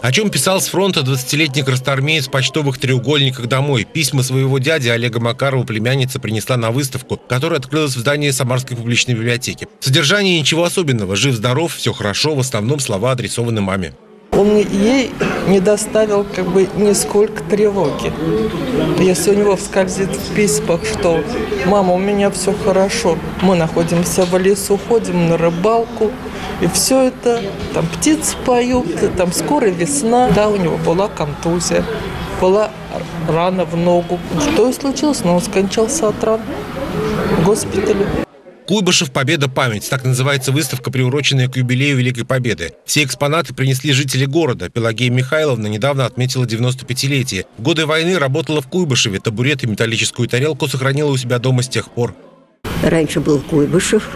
О чем писал с фронта 20-летний красноармеец в почтовых треугольниках домой. Письма своего дяди Олега Макарова племянница принесла на выставку, которая открылась в здании Самарской публичной библиотеки. Содержание ничего особенного. Жив-здоров, все хорошо, в основном слова адресованы маме. Он ей не доставил как бы нисколько тревоги. Если у него вскользит в письмах, что «мама, у меня все хорошо, мы находимся в лесу, ходим на рыбалку», и все это, там птицы поют, там скоро весна. Да, у него была контузия, была рана в ногу. Что и случилось? Но он скончался от ран в госпитале. Куйбышев «Победа. Память». Так называется выставка, приуроченная к юбилею Великой Победы. Все экспонаты принесли жители города. Пелагея Михайловна недавно отметила 95-летие. В годы войны работала в Куйбышеве. Табурет и металлическую тарелку сохранила у себя дома с тех пор. Раньше был Куйбышев.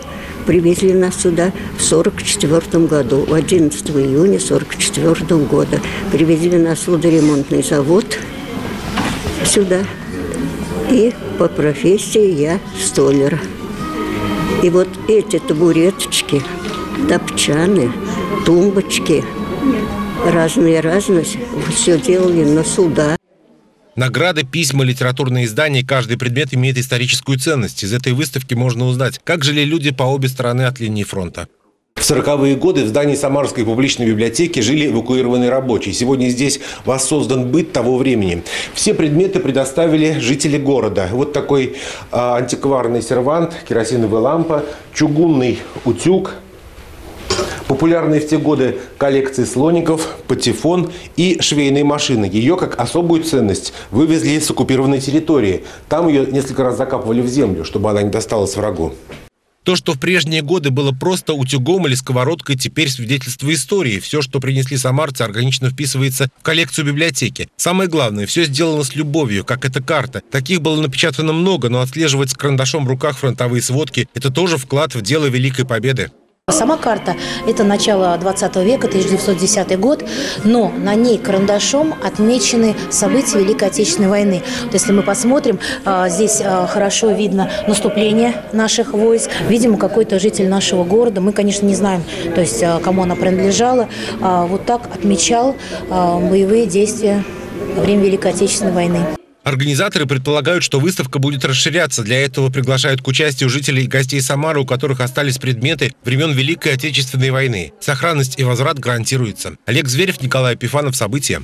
Привезли нас сюда в 1944 году, 11 июня 1944 года. Привезли нас в водоремонтный завод сюда. И по профессии я столер. И вот эти табуреточки, топчаны, тумбочки, разные-разные, все делали на суда. Награды, письма, литературные издания, каждый предмет имеет историческую ценность. Из этой выставки можно узнать, как жили люди по обе стороны от линии фронта. В 40-е годы в здании Самарской публичной библиотеки жили эвакуированные рабочие. Сегодня здесь воссоздан быт того времени. Все предметы предоставили жители города. Вот такой э, антикварный сервант, керосиновая лампа, чугунный утюг, Популярные в те годы коллекции слоников, патефон и швейные машины. Ее, как особую ценность, вывезли с оккупированной территории. Там ее несколько раз закапывали в землю, чтобы она не досталась врагу. То, что в прежние годы было просто утюгом или сковородкой, теперь свидетельство истории. Все, что принесли самарцы, органично вписывается в коллекцию библиотеки. Самое главное, все сделано с любовью, как эта карта. Таких было напечатано много, но отслеживать с карандашом в руках фронтовые сводки – это тоже вклад в дело Великой Победы. Сама карта – это начало 20 века, 1910 год, но на ней карандашом отмечены события Великой Отечественной войны. Вот если мы посмотрим, а, здесь а, хорошо видно наступление наших войск. Видимо, какой-то житель нашего города, мы, конечно, не знаем, то есть а, кому она принадлежала, вот так отмечал боевые действия во время Великой Отечественной войны. Организаторы предполагают, что выставка будет расширяться. Для этого приглашают к участию жителей и гостей Самары, у которых остались предметы времен Великой Отечественной войны. Сохранность и возврат гарантируется. Олег Зверев, Николай Епифанов. События.